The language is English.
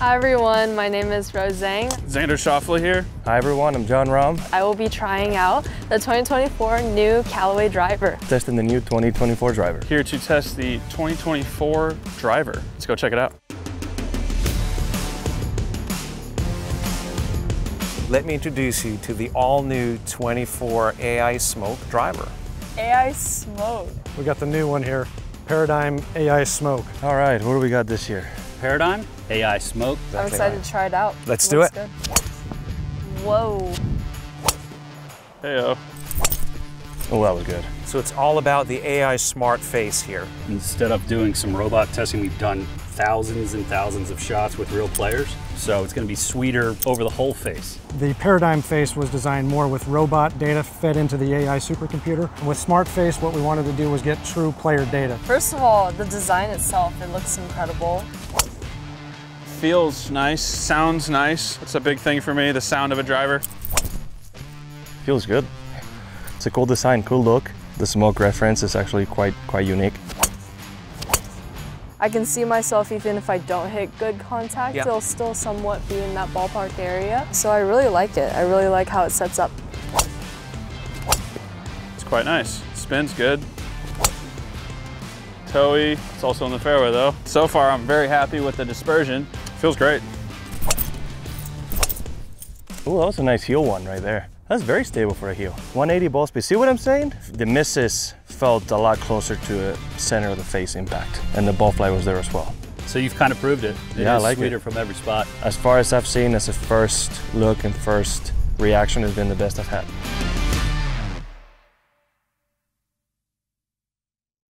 Hi everyone, my name is Rose Zhang. Xander Schauffele here. Hi everyone, I'm Jon Rahm. I will be trying out the 2024 new Callaway driver. Testing the new 2024 driver. Here to test the 2024 driver. Let's go check it out. Let me introduce you to the all-new 24 AI Smoke driver. AI Smoke. We got the new one here, Paradigm AI Smoke. All right, what do we got this year? Paradigm, AI Smoke. I'm excited to try it out. Let's It do it. good. Whoa. Heyo. Oh, that was good. So it's all about the AI smart face here. Instead of doing some robot testing, we've done thousands and thousands of shots with real players. So it's going to be sweeter over the whole face. The Paradigm face was designed more with robot data fed into the AI supercomputer. With Smart Face, what we wanted to do was get true player data. First of all, the design itself, it looks incredible. Feels nice, sounds nice. That's a big thing for me, the sound of a driver. Feels good. It's a cool design, cool look. The smoke reference is actually quite quite unique. I can see myself even if I don't hit good contact, Yeah. it'll still somewhat be in that ballpark area. So I really like it. I really like how it sets up. It's quite nice. Spins good. Toey, it's also in the fairway though. So far, I'm very happy with the dispersion. Feels great. Oh, that was a nice heel one right there. That's very stable for a heel. 180 ball speed. See what I'm saying? The misses felt a lot closer to the center of the face impact, and the ball flight was there as well. So you've kind of proved it. It Yeah, I like it. sweeter from every spot. As far as I've seen, as a first look and first reaction has been the best I've had.